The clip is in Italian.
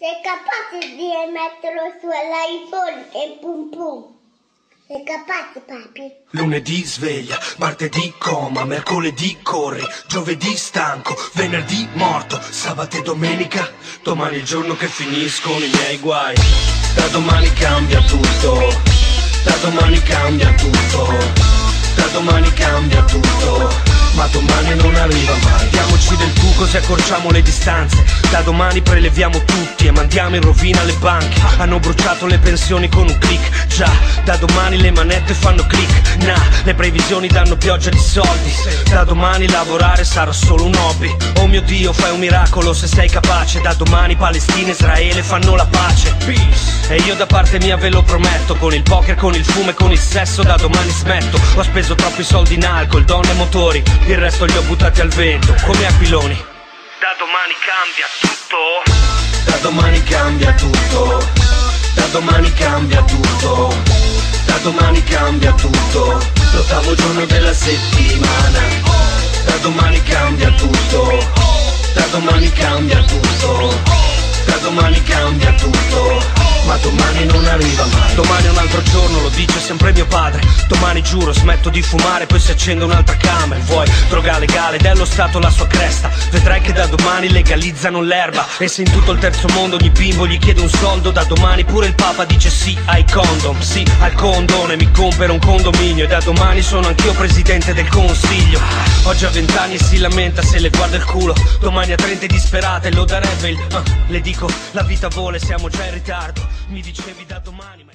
Sei capace di metterlo sull'iPhone e pum pum? Sei capace, papi? Lunedì sveglia, martedì coma, mercoledì corri, giovedì stanco, venerdì morto, sabato e domenica, domani è il giorno che finiscono i miei guai. Da domani cambia tutto, da domani cambia tutto, da domani cambia tutto così accorciamo le distanze. Da domani preleviamo tutti e mandiamo in rovina le banche. Hanno bruciato le pensioni con un click. Già, da domani le manette fanno click. Nah, le previsioni danno pioggia di soldi. Da domani lavorare sarà solo un hobby. Oh mio Dio, fai un miracolo se sei capace. Da domani Palestina e Israele fanno la pace. E io da parte mia ve lo prometto Con il poker, con il fumo e con il sesso Da domani smetto. Ho speso troppi soldi in alcol, donne e motori il resto li ho buttati al vento, come aquiloni. Da domani cambia tutto. Da domani cambia tutto. Da domani cambia tutto. Da domani cambia tutto. L'ottavo giorno della settimana. Da domani cambia tutto. Da domani cambia tutto. Da domani cambia tutto ma domani non arriva mai dice sempre mio padre. Domani giuro smetto di fumare, poi si accende un'altra camera. Vuoi droga legale? Ed è lo Stato la sua cresta. Vedrai che da domani legalizzano l'erba. E se in tutto il terzo mondo ogni bimbo gli chiede un soldo Da domani pure il Papa dice sì ai condom. Sì al condone, mi compero un condominio. E da domani sono anch'io presidente del consiglio. Oggi ha vent'anni e si lamenta se le guarda il culo. Domani a 30 è disperata e lo darebbe il uh, Le dico la vita vola e siamo già in ritardo. Mi dicevi da domani